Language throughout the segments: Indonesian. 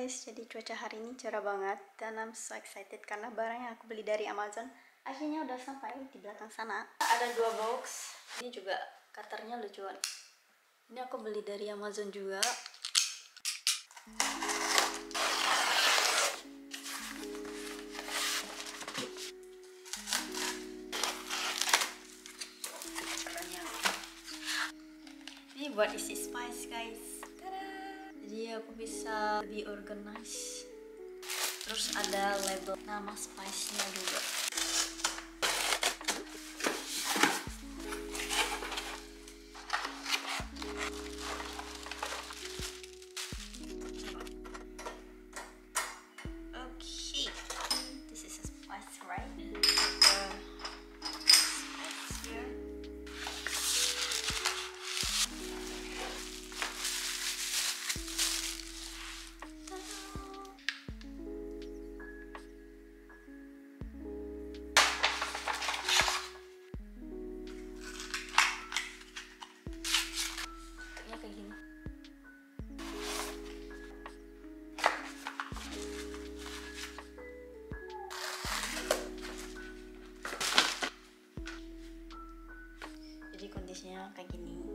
guys, jadi cuaca hari ini cerah banget dan I'm so excited karena barang yang aku beli dari Amazon akhirnya udah sampai di belakang sana. Ada dua box, ini juga cutternya lucuan. Ini aku beli dari Amazon juga. Ini buat isi spice guys. Jadi aku bisa lebih organize. Terus ada label nama spice-nya juga. Kondisinya kayak gini,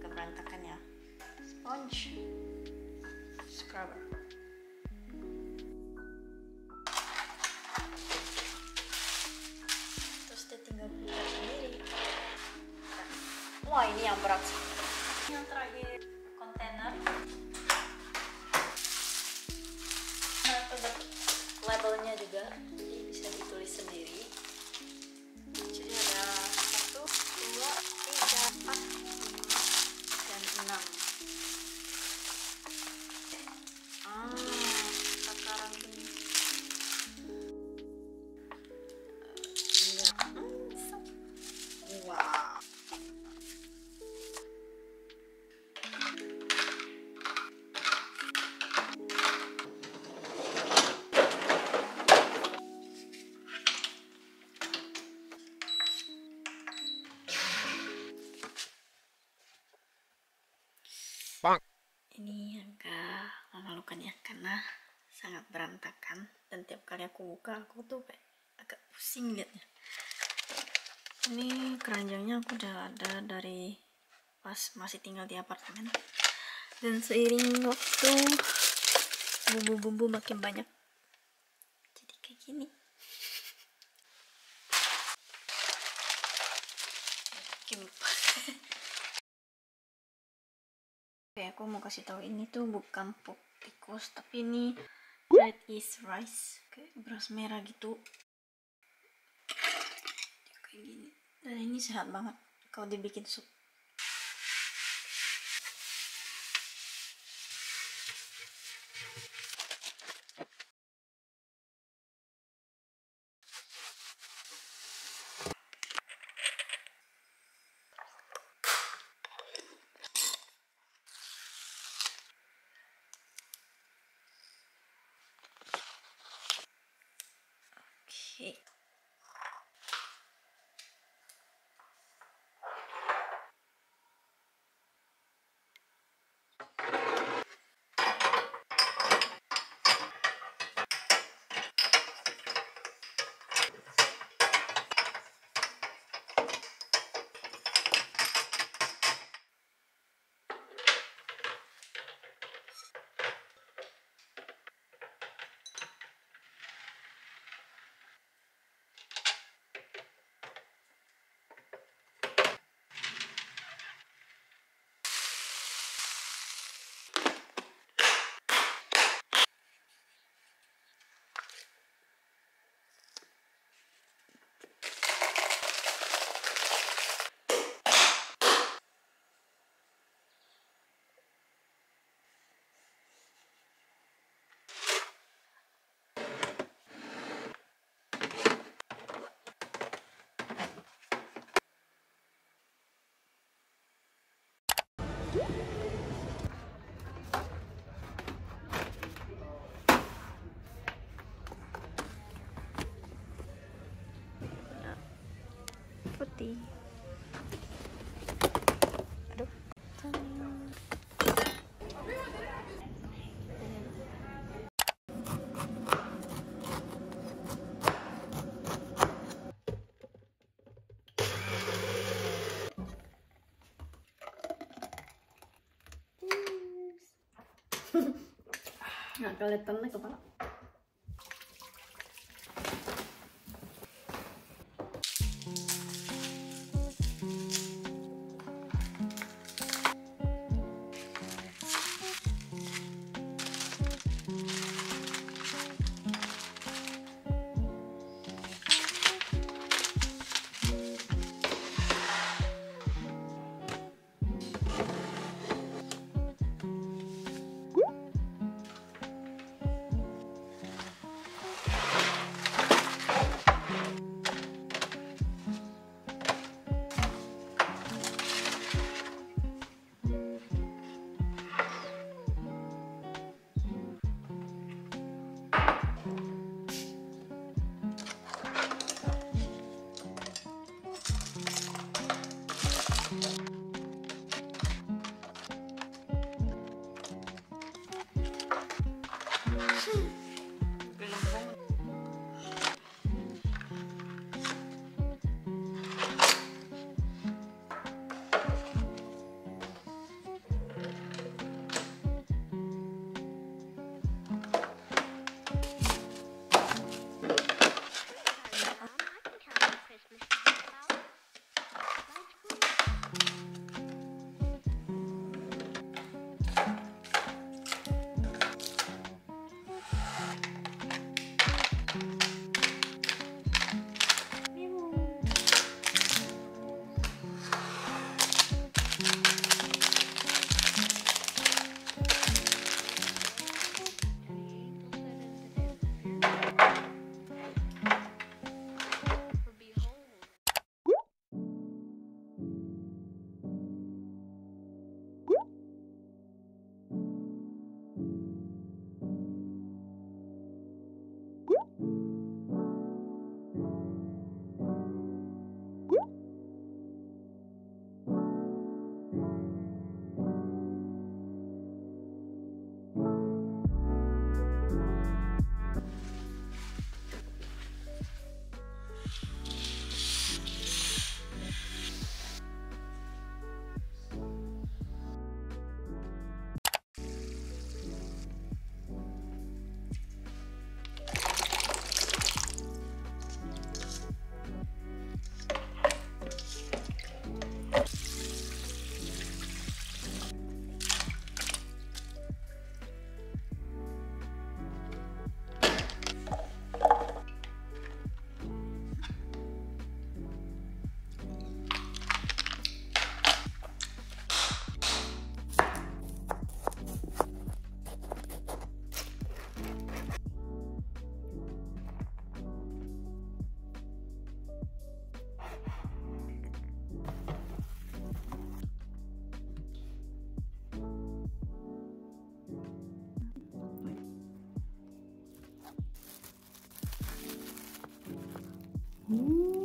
agak berantakan ya. Sponge, scrubber. Terus dia tinggal putar sendiri. Wah ini yang berat. Yang terakhir Ini agak memalukan ya karena sangat berantakan dan tiap kali aku buka aku tuh kayak agak pusing liatnya. Ini keranjangnya aku udah ada dari pas masih tinggal di apartemen dan seiring waktu bumbu-bumbu makin banyak jadi kayak gini. Oke, aku mau kasih tahu ini tuh bukan pop tikus, tapi ini red is rice, kayak beras merah gitu. Kayak gini. Dan ini sehat banget kalau dibikin sup. なんか売れたんだかな。Red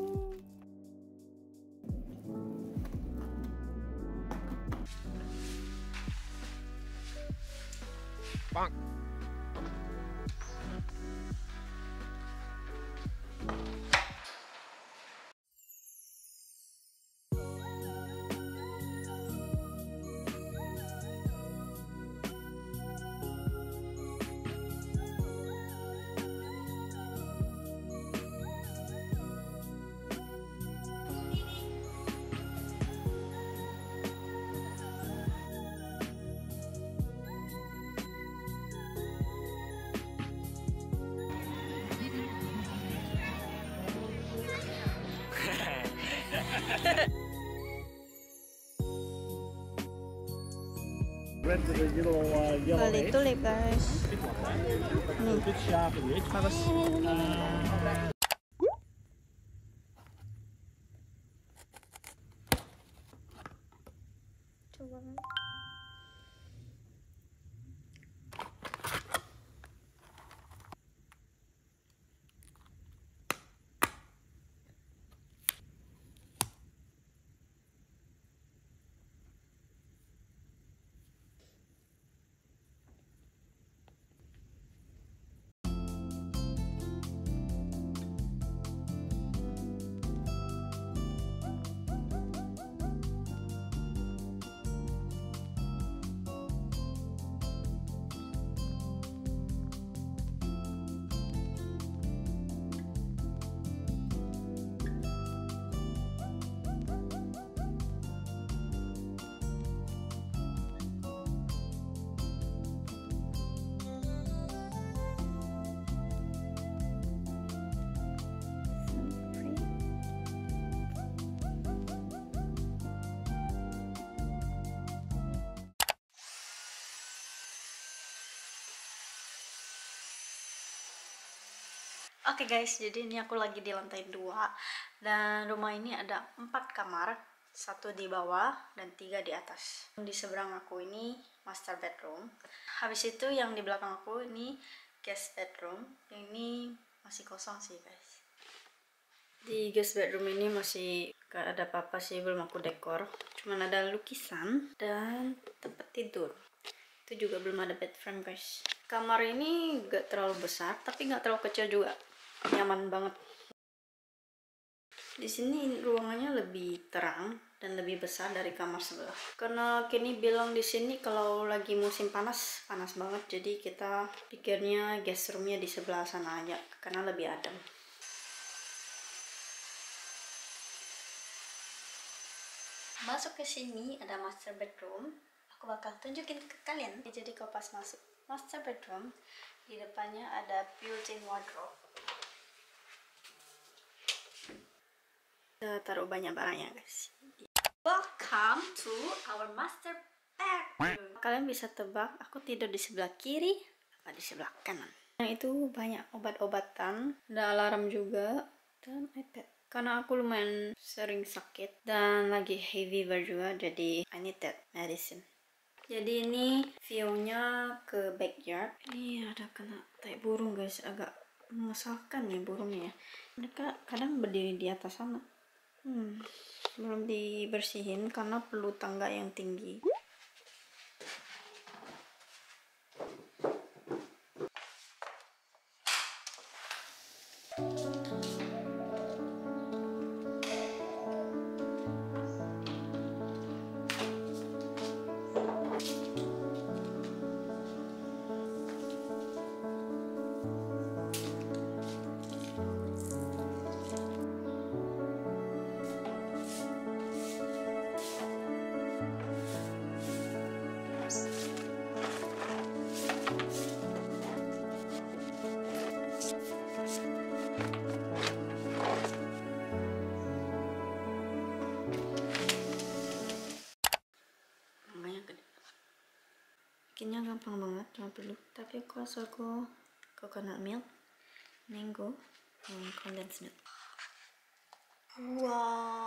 花儿，tulip，Oke guys, jadi ini aku lagi di lantai 2 dan rumah ini ada empat kamar, satu di bawah dan tiga di atas. Di seberang aku ini master bedroom. Habis itu yang di belakang aku ini guest bedroom. Yang ini masih kosong sih guys. Di guest bedroom ini masih gak ada apa-apa sih, belum aku dekor. Cuman ada lukisan dan tempat tidur. Itu juga belum ada bed frame guys. Kamar ini gak terlalu besar, tapi gak terlalu kecil juga nyaman banget. Di sini ruangannya lebih terang dan lebih besar dari kamar sebelah. Karena kini bilang di sini kalau lagi musim panas panas banget. Jadi kita pikirnya guest roomnya di sebelah sana aja karena lebih adem. Masuk ke sini ada master bedroom. Aku bakal tunjukin ke kalian. Jadi kalau pas masuk master bedroom di depannya ada built-in wardrobe kita taruh banyak barangnya guys. Welcome to our master bedroom kalian bisa tebak aku tidur di sebelah kiri apa di sebelah kanan. Yang itu banyak obat-obatan ada alarm juga dan iPad. Karena aku lumayan sering sakit dan lagi heavy fever juga jadi I need that medicine. Jadi ini view-nya ke backyard. Ini ada kena tai burung guys. Agak mengesalkan nih burungnya. Mereka kadang berdiri di atas sana hmm, belum dibersihin karena perlu tangga yang tinggi Aku coconut milk, mango, dan condensed milk. Wow.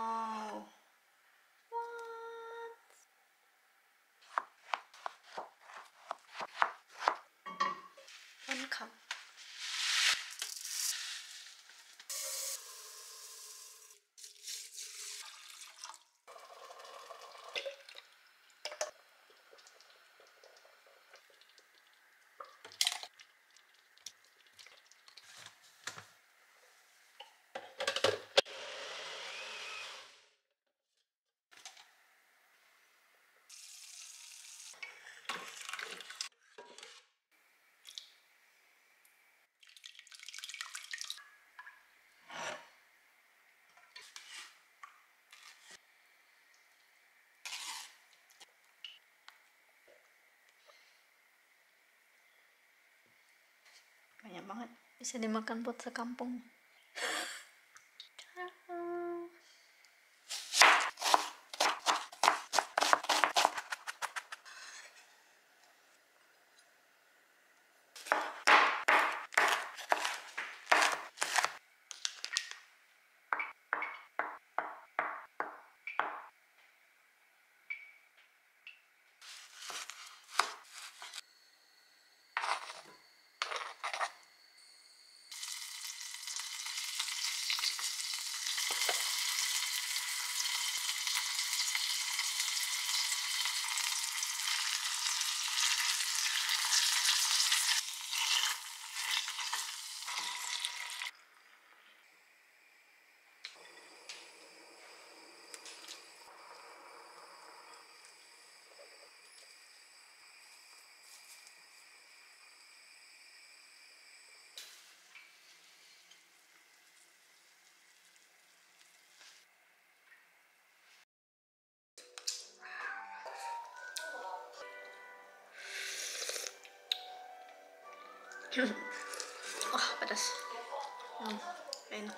Banget. Bisa dimakan buat sekampung Wah, pedas. Hmm, enak.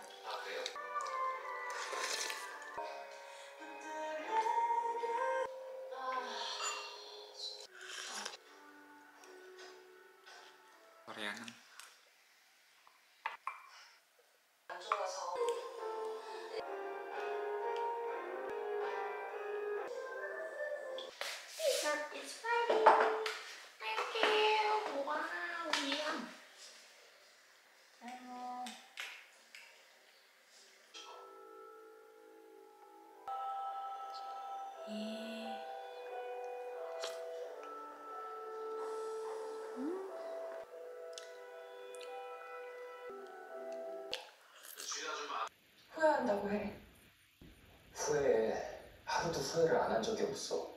후회한다고 해. 후회 하루도 후회를 안 한 적이 없어.